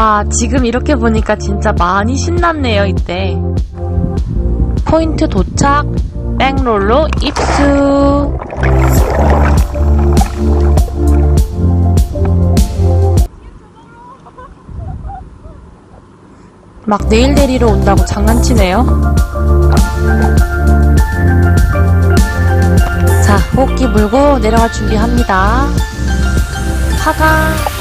와, 지금 이렇게 보니까 진짜 많이 신났네요, 이때. 포인트 도착, 백롤로 입수. 막 내일 내리러 온다고 장난치네요. 자, 호흡기 물고 내려갈 준비합니다. 파가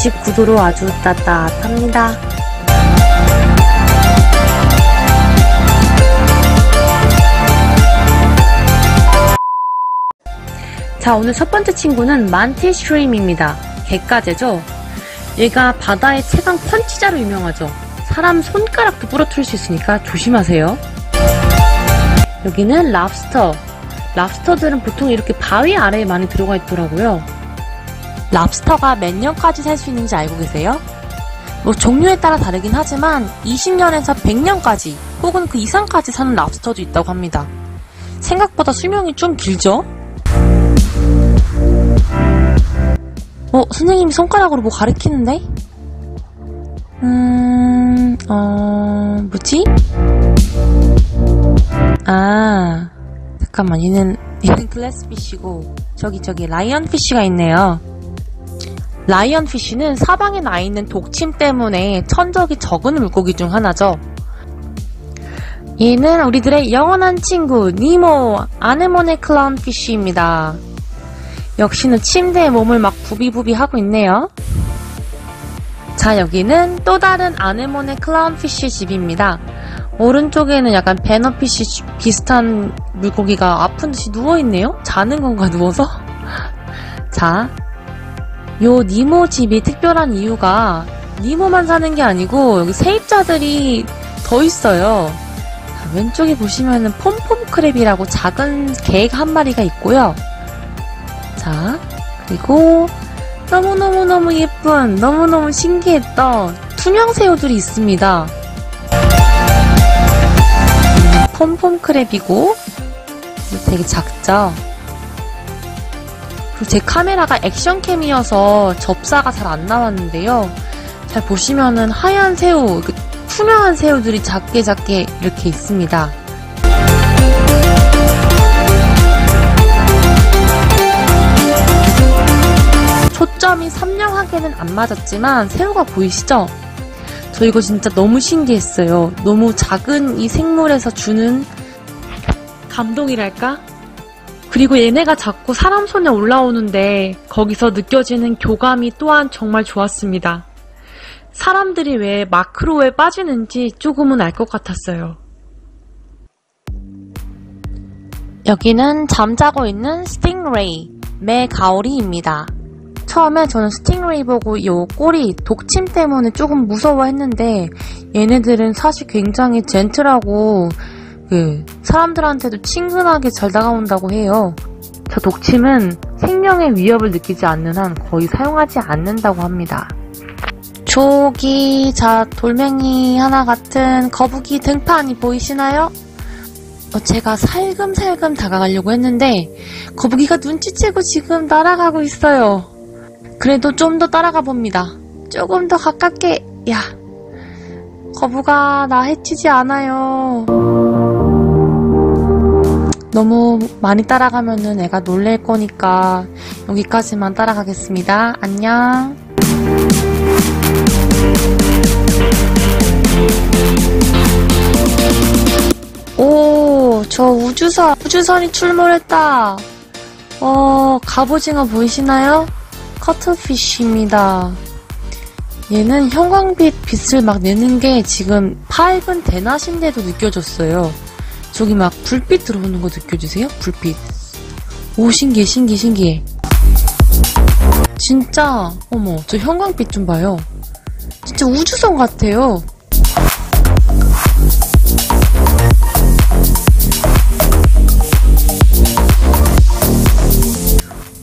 29도로 아주 따뜻합니다. 자 오늘 첫 번째 친구는 만티슈림입니다. 개가재죠? 얘가 바다의 최강 펀치자로 유명하죠. 사람 손가락도 부러뜨릴 수 있으니까 조심하세요. 여기는 랍스터. 랍스터들은 보통 이렇게 바위 아래에 많이 들어가 있더라고요. 랍스터가 몇 년까지 살 수 있는지 알고 계세요? 뭐 종류에 따라 다르긴 하지만 20년에서 100년까지 혹은 그 이상까지 사는 랍스터도 있다고 합니다. 생각보다 수명이 좀 길죠? 어, 선생님이 손가락으로 뭐 가리키는데? 음, 어, 뭐지? 아, 잠깐만, 얘는, 얘는 글래스피쉬고, 저기, 저기, 라이언피쉬가 있네요. 라이언 피쉬는 사방에 나 있는 독침 때문에 천적이 적은 물고기 중 하나죠. 얘는 우리들의 영원한 친구, 니모, 아네모네 클라운 피쉬입니다. 역시는 침대에 몸을 막 부비부비 하고 있네요. 자, 여기는 또 다른 아네모네 클라운 피쉬 집입니다. 오른쪽에는 약간 배너피쉬 비슷한 물고기가 아픈 듯이 누워있네요? 자는 건가, 누워서? 자, 요 니모 집이 특별한 이유가 니모만 사는 게 아니고 여기 세입자들이 더 있어요. 자, 왼쪽에 보시면은 폼폼 크랩이라고 작은 개가 한 마리가 있고요. 자, 그리고 너무너무너무 예쁜, 너무너무 신기했던 투명 새우들이 있습니다. 폼폼 크랩이고, 되게 작죠? 제 카메라가 액션캠이어서 접사가 잘 안 나왔는데요. 잘 보시면은 하얀 새우, 투명한 새우들이 작게 작게 이렇게 있습니다. 초점이 선명하게는 안 맞았지만 새우가 보이시죠? 저 이거 진짜 너무 신기했어요. 너무 작은 이 생물에서 주는 감동이랄까? 그리고 얘네가 자꾸 사람 손에 올라오는데 거기서 느껴지는 교감이 또한 정말 좋았습니다. 사람들이 왜 마크로에 빠지는지 조금은 알 것 같았어요. 여기는 잠자고 있는 스팅레이, 매 가오리입니다. 처음에 저는 스팅레이 보고 요 꼬리 독침 때문에 조금 무서워했는데 얘네들은 사실 굉장히 젠틀하고 그 사람들한테도 친근하게 잘 다가온다고 해요. 저 독침은 생명의 위협을 느끼지 않는 한 거의 사용하지 않는다고 합니다. 저기 자 돌멩이 하나 같은 거북이 등판이 보이시나요? 어, 제가 살금살금 다가가려고 했는데 거북이가 눈치채고 지금 날아가고 있어요. 그래도 좀 더 따라가 봅니다. 조금 더 가깝게, 야. 거북아, 나 해치지 않아요. 너무 많이 따라가면은 애가 놀랄 거니까 여기까지만 따라가겠습니다. 안녕. 오, 저 우주선, 우주선이 출몰했다. 어, 갑오징어 보이시나요? 커트피쉬입니다. 얘는 형광빛 빛을 막 내는 게 지금 밝은 대낮인데도 느껴졌어요. 저기 막 불빛 들어오는 거 느껴지세요? 불빛. 오, 신기해, 신기해, 신기해. 진짜, 어머, 저 형광빛 좀 봐요. 진짜 우주선 같아요.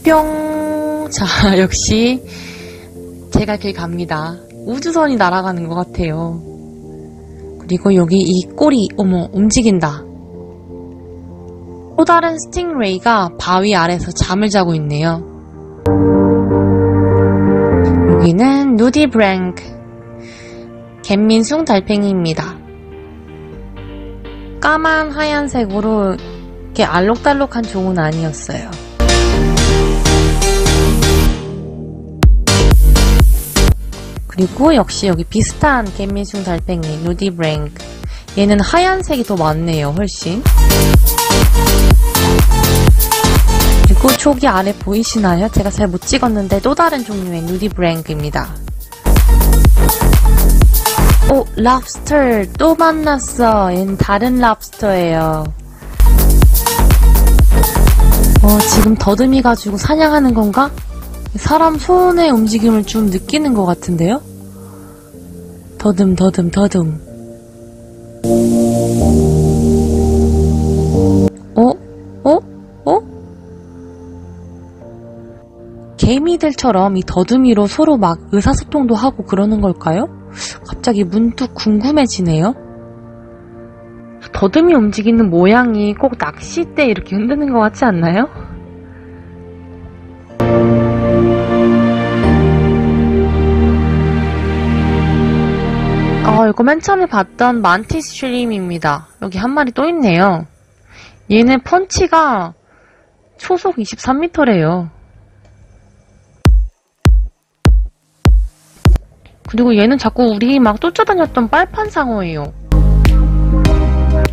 뿅. 자, 역시 제가 길 갑니다. 우주선이 날아가는 것 같아요. 그리고 여기 이 꼬리, 어머, 움직인다. 또 다른 스팅레이가 바위 아래서 잠을 자고 있네요. 여기는 누디 브랭크. 갯민숭 달팽이입니다. 까만 하얀색으로 이렇게 알록달록한 종은 아니었어요. 그리고 역시 여기 비슷한 갯민숭 달팽이 누디 브랭크. 얘는 하얀색이 더 많네요, 훨씬. 그리고 저기 아래 보이시나요? 제가 잘 못 찍었는데 또 다른 종류의 누디 브랭크입니다. 오, 랍스터 또 만났어. 얘는 다른 랍스터예요. 어, 지금 더듬이 가지고 사냥하는 건가? 사람 손의 움직임을 좀 느끼는 것 같은데요? 더듬, 더듬, 더듬. 개미들처럼 이 더듬이로 서로 막 의사소통도 하고 그러는 걸까요? 갑자기 문득 궁금해지네요. 더듬이 움직이는 모양이 꼭 낚싯대 이렇게 흔드는 것 같지 않나요? 어, 이거 맨 처음에 봤던 만티스 슈림입니다. 여기 한 마리 또 있네요. 얘는 펀치가 초속 23m래요. 그리고 얘는 자꾸 우리 막 쫓아다녔던 빨판 상어예요.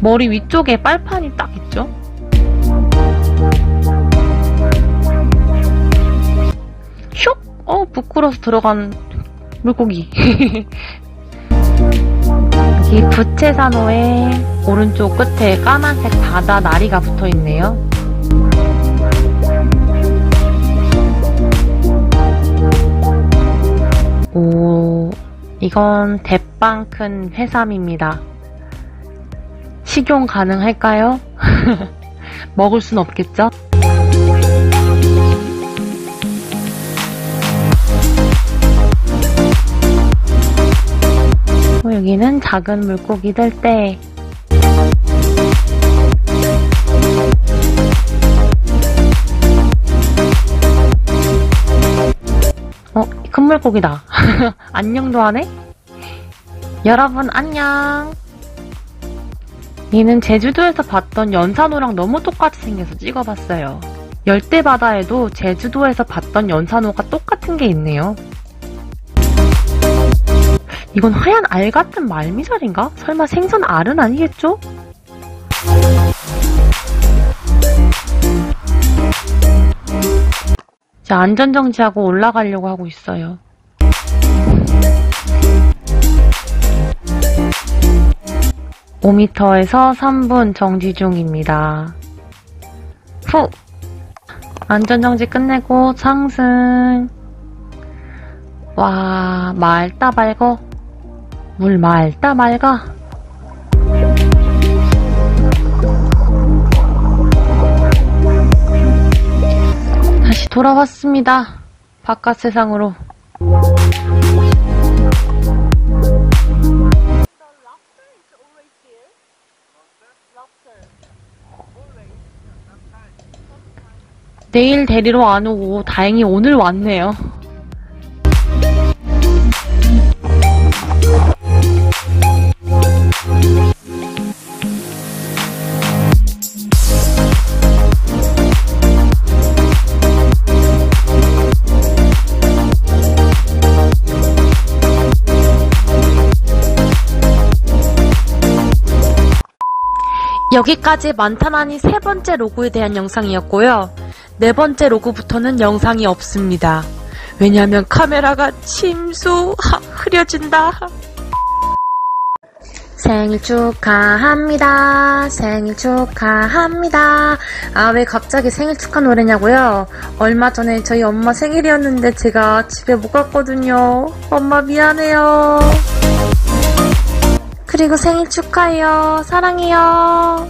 머리 위쪽에 빨판이 딱 있죠? 슉! 어, 부끄러서 들어간 물고기. 여기 부채산호의 오른쪽 끝에 까만색 바다 나리가 붙어 있네요. 오, 이건 대빵 큰 회삼입니다. 식용 가능할까요? 먹을 순 없겠죠? 어, 여기는 작은 물고기들 때 큰 물고기다. 안녕도 하네? 여러분, 안녕. 얘는 제주도에서 봤던 연산호랑 너무 똑같이 생겨서 찍어봤어요. 열대바다에도 제주도에서 봤던 연산호가 똑같은 게 있네요. 이건 하얀 알 같은 말미잘인가? 설마 생선 알은 아니겠죠? 이제 안전정지하고 올라가려고 하고 있어요. (5m에서) (3분) 정지 중입니다. 후! 안전정지 끝내고 상승. 와, 맑다 맑어. 물 맑다 맑아. 다시 돌아왔습니다. 바깥 세상으로. 내일 데리러 안 오고 다행히 오늘 왔네요. 여기까지 만타나니 세 번째 로고에 대한 영상이었고요. 네 번째 로고부터는 영상이 없습니다. 왜냐하면 카메라가 침수 하, 흐려진다. 생일 축하합니다. 생일 축하합니다. 아, 왜 갑자기 생일 축하 노래냐고요? 얼마 전에 저희 엄마 생일이었는데 제가 집에 못 갔거든요. 엄마 미안해요. 그리고 생일 축하해요. 사랑해요.